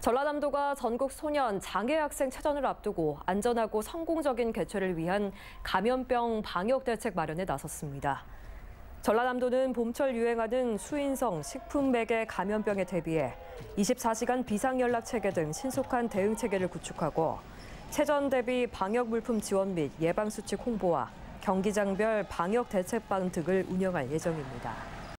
전라남도가 전국 소년 장애 학생 체전을 앞두고 안전하고 성공적인 개최를 위한 감염병 방역 대책 마련에 나섰습니다. 전라남도는 봄철 유행하는 수인성 식품 매개 감염병에 대비해 24시간 비상 연락 체계 등 신속한 대응 체계를 구축하고 체전 대비 방역 물품 지원 및 예방 수칙 홍보와 경기장별 방역 대책방 등을 운영할 예정입니다.